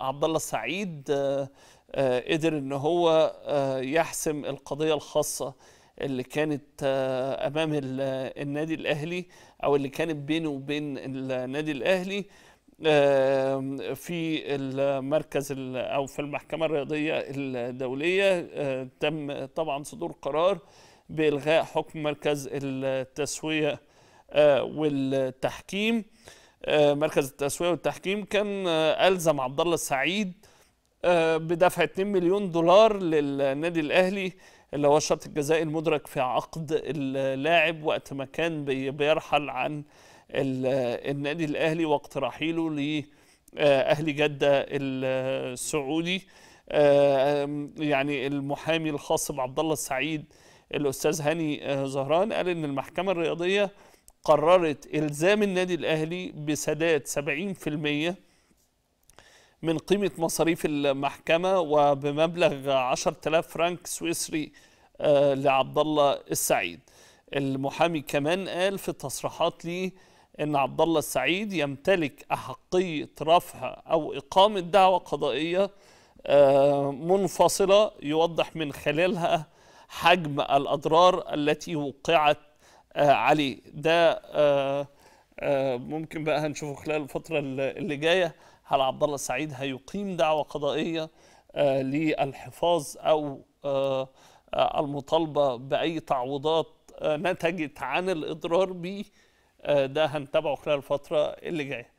عبد الله السعيد آه، آه، قدر إن هو آه، يحسم القضية الخاصة اللي كانت أمام ال- النادي الأهلي أو اللي كانت بينه وبين النادي الأهلي. في المركز ال- أو في المحكمة الرياضية الدولية تم طبعا صدور قرار بإلغاء حكم مركز التسوية والتحكيم. مركز التسويه والتحكيم كان آه، ألزم عبد الله السعيد آه، بدفع 2 مليون دولار للنادي الأهلي اللي هو الشرط الجزائي المدرك في عقد اللاعب وقت ما كان بي- بيرحل عن ال- النادي الأهلي وقت رحيله لاهلي جدة السعودي. آه، يعني المحامي الخاص بعبد الله السعيد الأستاذ هاني آه، زهران قال إن المحكمة الرياضية قررت إلزام النادي الأهلي بسداد 70% من قيمة مصاريف المحكمة وبمبلغ 10000 فرنك سويسري آه، لعبد الله السعيد. المحامي كمان قال في تصريحات ليه إن عبد الله السعيد يمتلك أحقية رفع أو إقامة دعوة قضائية آه، منفصلة يوضح من خلالها حجم الأضرار التي وقعت عليه ده آه، آه، ممكن بقى هنشوفه خلال الفترة اللي جاية. هل عبد الله السعيد هيقيم دعوة قضائية آه، للحفاظ أو آه، آه، المطالبة بأي تعويضات آه، نتجت عن الإضرار به آه، ده هنتابعه خلال الفترة اللي جاية.